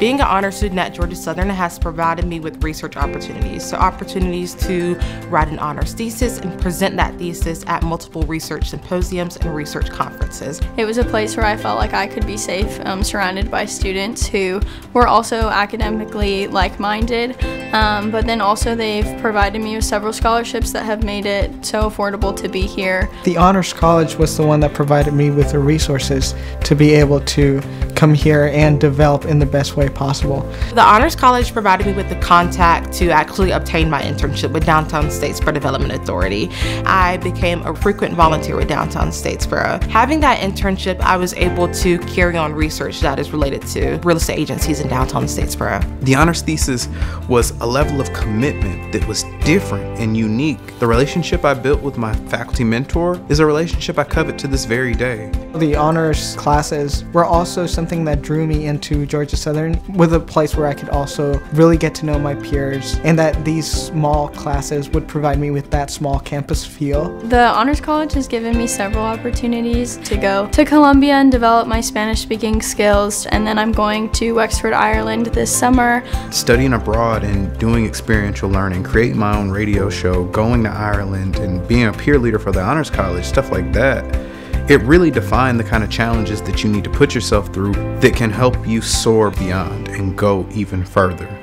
Being an honor student at Georgia Southern has provided me with research opportunities. So, opportunities to write an honors thesis and present that thesis at multiple research symposiums and research conferences. It was a place where I felt like I could be safe, um, surrounded by students who were also academically like minded. Um, but then also, they've provided me with several scholarships that have made it so affordable to be here. The Honors College was the one that provided me with the resources to be able to come here and develop in the best way possible. The Honors College provided me with the contact to actually obtain my internship with Downtown Statesboro Development Authority. I became a frequent volunteer with Downtown Statesboro. Having that internship, I was able to carry on research that is related to real estate agencies in Downtown Statesboro. The honors thesis was a level of commitment that was different and unique. The relationship I built with my faculty mentor is a relationship I covet to this very day. The honors classes were also something that drew me into Georgia Southern with a place where I could also really get to know my peers and that these small classes would provide me with that small campus feel. The Honors College has given me several opportunities to go to Colombia and develop my Spanish speaking skills, and then I'm going to Wexford, Ireland this summer. Studying abroad and doing experiential learning, create my own radio show, going to Ireland, and being a peer leader for the Honors College, stuff like that it really defined the kind of challenges that you need to put yourself through that can help you soar beyond and go even further.